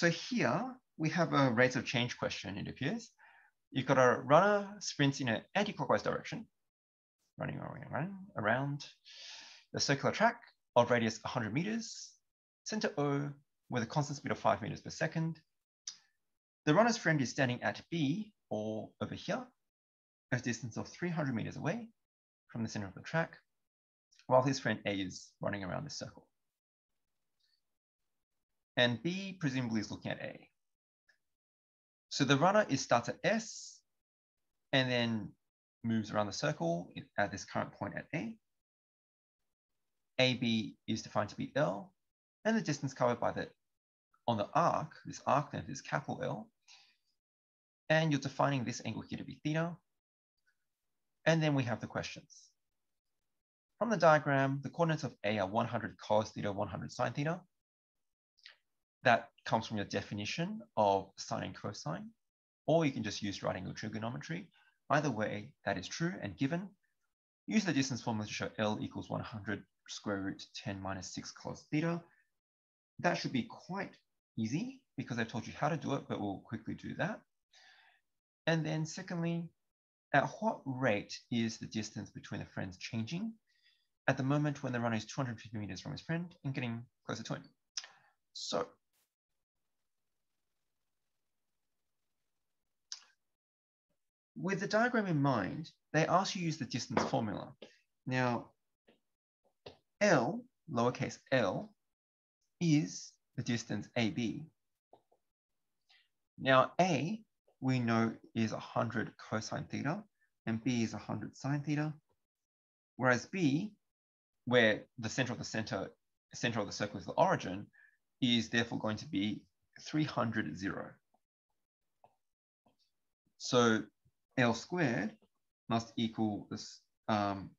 So here we have a rates of change question, it appears. You've got a runner sprints in an anti-clockwise direction, running around, around, around the circular track of radius 100 meters, center O with a constant speed of five meters per second. The runner's friend is standing at B or over here, a distance of 300 meters away from the center of the track, while his friend A is running around the circle. And B presumably is looking at A. So the runner is starts at S and then moves around the circle at this current point at A. AB is defined to be L, and the distance covered by the on the arc, this arc length is capital L, and you're defining this angle here to be theta. And then we have the questions. From the diagram, the coordinates of A are 100 cos theta, 100 sine theta. That comes from your definition of sine and cosine, or you can just use right angle trigonometry. Either way, that is true and given. Use the distance formula to show L equals 100 square root 10 minus 6 cos theta. That should be quite easy because I've told you how to do it, but we'll quickly do that. And then secondly, at what rate is the distance between the friends changing? At the moment when the runner is 250 meters from his friend and getting closer to him. So with the diagram in mind, they ask you use the distance formula. Now, L, lowercase l, is the distance AB. Now, A, we know is 100 cosine theta, and B is 100 sine theta. Whereas B, where the center of the center, center of the circle is the origin, is therefore going to be 300, 0. So L squared must equal this um,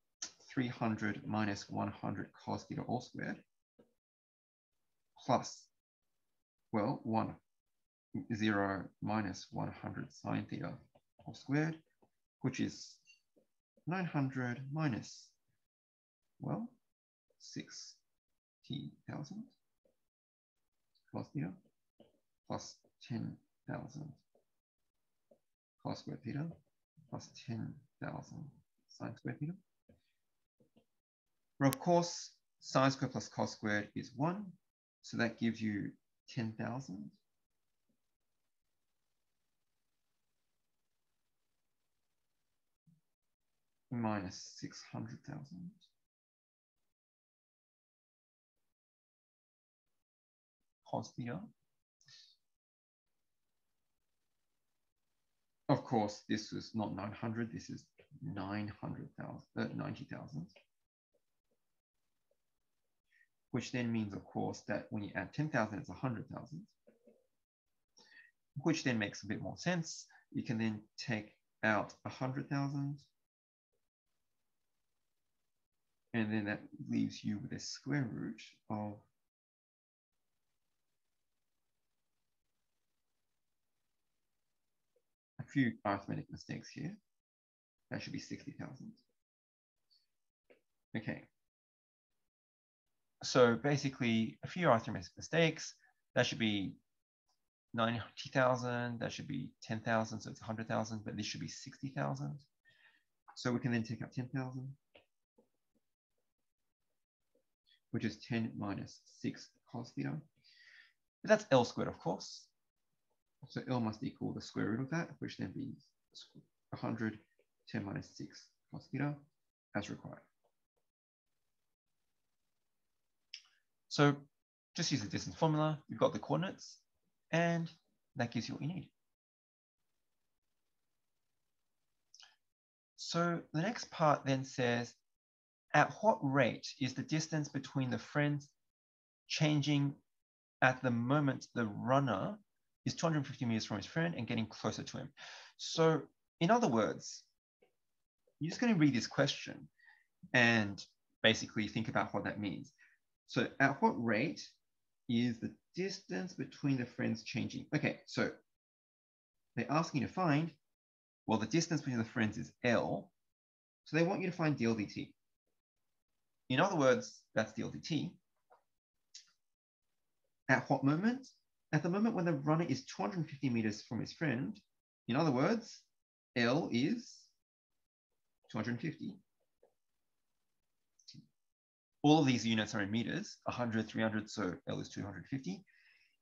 300 minus 100 cos theta all squared plus, well, 1, 0 minus 100 sine theta all squared, which is 900 minus, well, 60,000 cos theta plus 10,000 cos squared theta plus 10,000 sine squared theta. Well, of course, sine squared plus cos squared is 1. So that gives you 10,000. minus 600,000. Cos theta. Of course, this was not 900, this is 900,000, uh, 90,000. Which then means, of course, that when you add 10,000, it's 100,000. Which then makes a bit more sense. You can then take out 100,000. And then that leaves you with a square root of few arithmetic mistakes here. That should be 60,000. Okay. So basically a few arithmetic mistakes. That should be 90,000, that should be 10,000, so it's 100,000, but this should be 60,000. So we can then take out 10,000, which is 10 minus 6 cos theta. But that's L squared, of course. So L must equal the square root of that, which then be 100, 10 minus 6 cos theta as required. So just use the distance formula. You've got the coordinates, and that gives you what you need. So the next part then says, at what rate is the distance between the friends changing at the moment the runner is 250 meters from his friend and getting closer to him. So in other words, you're just going to read this question and basically think about what that means. So at what rate is the distance between the friends changing? Okay, so they're asking you to find, well, the distance between the friends is L. So they want you to find dl dt. In other words, that's dl dt. At what moment? At the moment when the runner is 250 meters from his friend, in other words, L is 250. All of these units are in meters, 100, 300, so L is 250,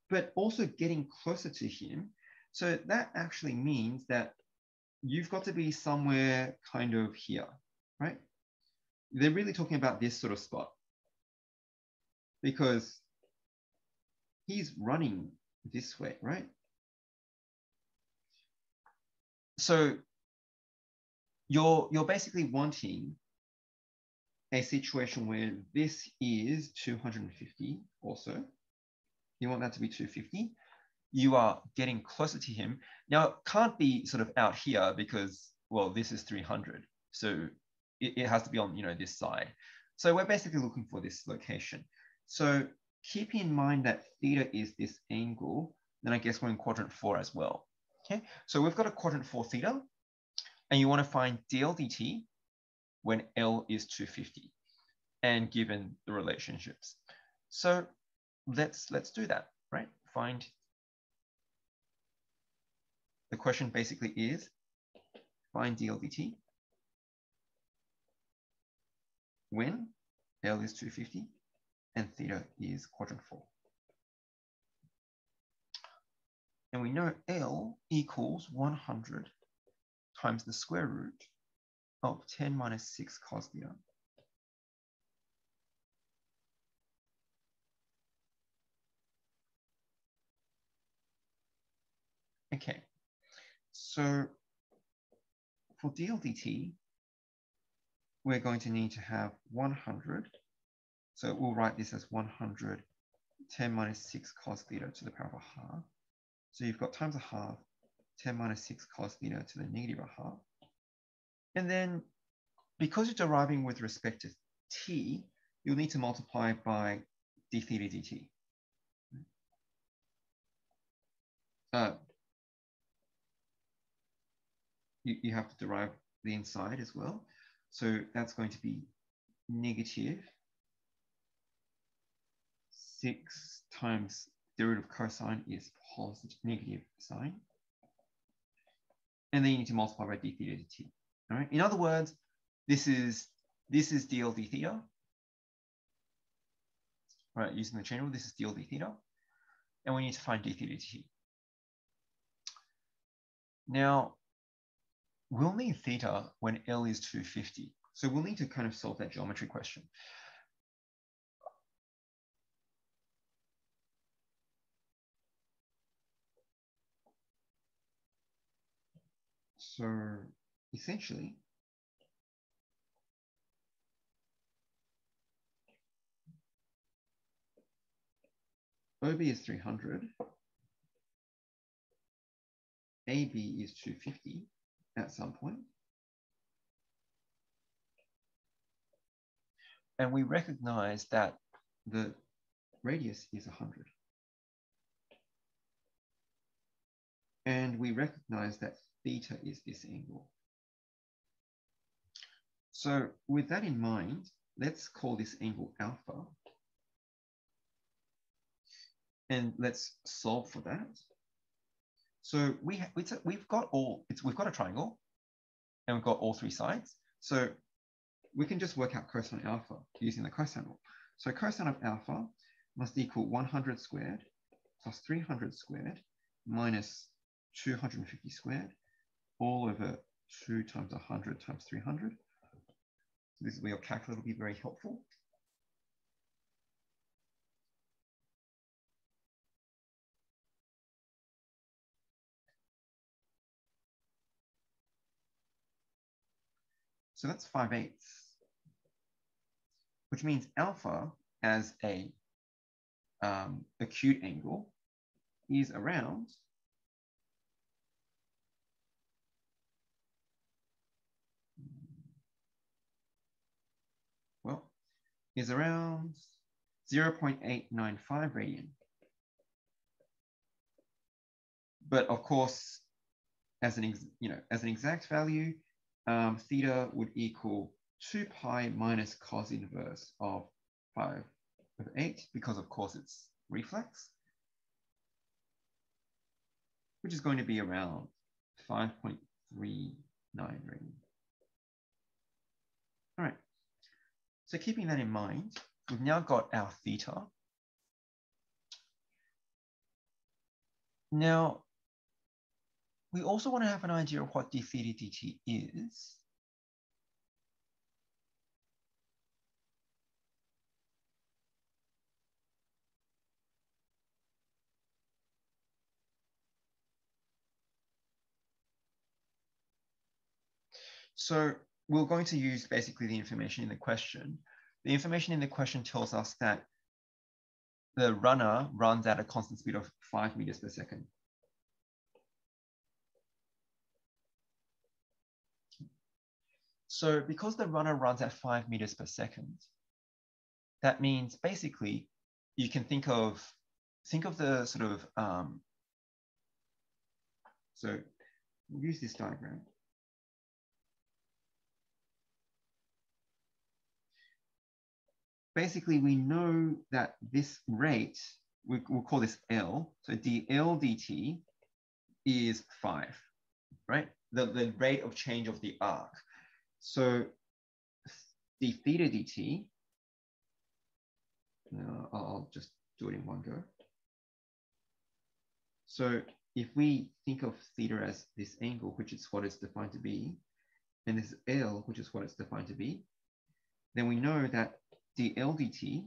but also getting closer to him. So that actually means that you've got to be somewhere kind of here, right? They're really talking about this sort of spot because he's running this way, right? So you're, you're basically wanting a situation where this is 250 also. You want that to be 250. You are getting closer to him. Now, it can't be sort of out here because, well, this is 300. So it, it has to be on, you know, this side. So we're basically looking for this location. So keep in mind that theta is this angle, then I guess we're in quadrant four as well. Okay, so we've got a quadrant four theta, and you want to find dl dt when L is 250 and given the relationships. So let's let's do that, right? Find the question basically is find dl dt when L is 250 and theta is quadrant four. And we know L equals 100 times the square root of 10 minus 6 cos theta. Okay, so for dl dt, we're going to need to have 100 so we'll write this as 100, 10 minus 6 cos theta to the power of a half. So you've got times a half, 10 minus 6 cos theta to the negative a half. And then because you're deriving with respect to t, you'll need to multiply by d theta dt. Uh, you, you have to derive the inside as well. So that's going to be negative 6 times the derivative of cosine is positive negative sine. And then you need to multiply by d theta dt. All right. In other words, this is this is dl d theta. Right, using the chain rule, this is dl d theta. And we need to find d theta dt. Now, we'll need theta when L is 250. So we'll need to kind of solve that geometry question. So essentially, OB is 300, AB is 250 at some point. And we recognize that the radius is 100. And we recognize that theta is this angle. So with that in mind, let's call this angle alpha. And let's solve for that. So we we've got all it's we've got a triangle and we've got all three sides. So we can just work out cosine alpha using the cosine rule. So cosine of alpha must equal 100 squared plus 300 squared minus 250 squared all over 2 times 100 times 300. So this is where your calculator will be very helpful. So that's 5 eighths, which means alpha as a um, acute angle is around is around 0.895 radian. But of course, as an, you know, as an exact value, um, theta would equal 2 pi minus cos inverse of 5 of 8, because of course it's reflex. which is going to be around 5.39 radian. All right, so keeping that in mind, we've now got our theta. Now, we also want to have an idea of what d theta dt is. So we're going to use basically the information in the question. The information in the question tells us that the runner runs at a constant speed of five meters per second. So because the runner runs at five meters per second, that means basically you can think of think of the sort of um, so we'll use this diagram. Basically we know that this rate, we, will call this L. So dL dt is five, right? The, the rate of change of the arc. So d theta dt, uh, I'll just do it in one go. So if we think of theta as this angle, which is what it's defined to be, and this L, which is what it's defined to be, then we know that dL dt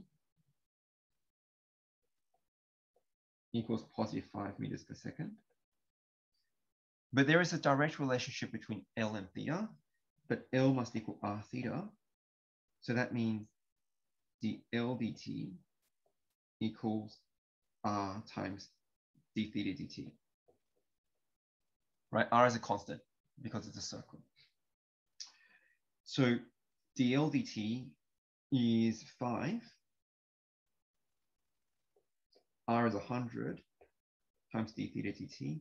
equals positive five meters per second. But there is a direct relationship between L and theta, but L must equal R theta. So that means dL dt equals R times d theta dt. Right, R is a constant because it's a circle. So dl dt is 5. R is 100 times d theta dt.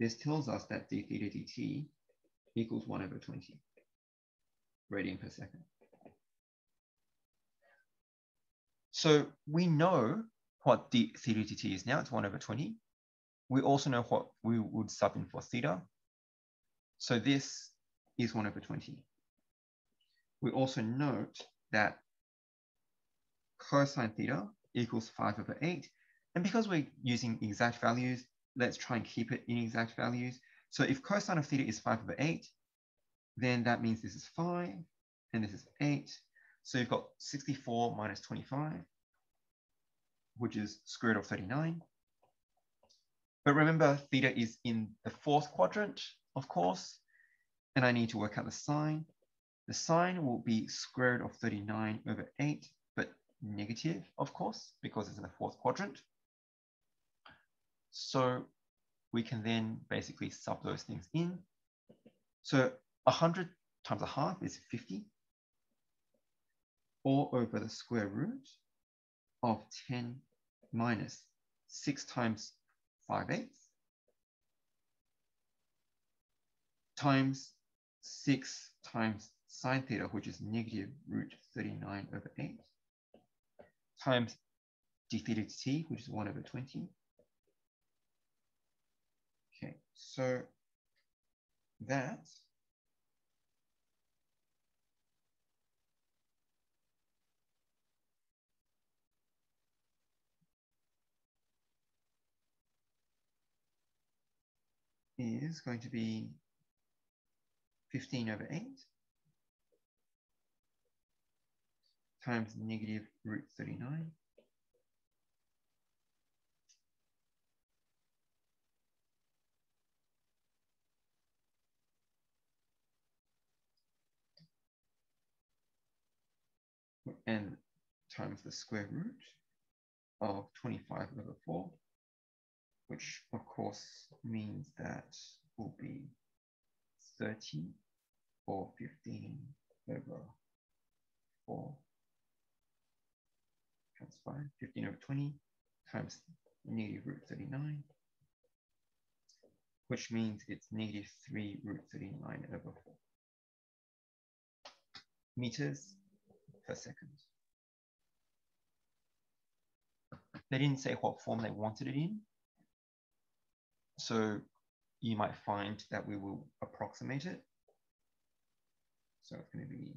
This tells us that d theta dt equals 1 over 20 radian per second. So we know what d theta dt is now, it's 1 over 20. We also know what we would sub in for theta. So this is 1 over 20. We also note that cosine theta equals 5 over 8. And because we're using exact values, let's try and keep it in exact values. So if cosine of theta is 5 over 8, then that means this is 5 and this is 8. So you've got 64 minus 25, which is square root of 39. But remember, theta is in the fourth quadrant, of course, and I need to work out the sine. The sine will be square root of 39 over 8, negative, of course, because it's in the fourth quadrant. So we can then basically sub those things in. So 100 times a half is 50, all over the square root of 10 minus 6 times 5 eighths times 6 times sine theta, which is negative root 39 over 8 times d theta t, which is 1 over 20. Okay, so that is going to be 15 over 8 times negative root 39. and times the square root of 25 over 4, which of course means that will be 30 or 15 over 4 that's fine. 15 over 20 times negative root 39, which means it's negative 3 root 39 over 4 meters per second. They didn't say what form they wanted it in. So you might find that we will approximate it. So it's going to be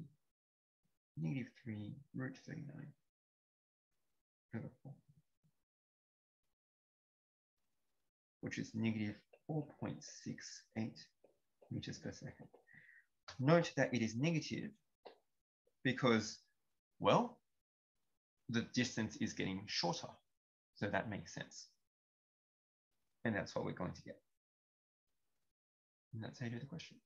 negative 3 root 39 over 4, which is negative 4.68 meters per second. Note that it is negative because, well, the distance is getting shorter. So that makes sense. And that's what we're going to get. And that's how you do the question.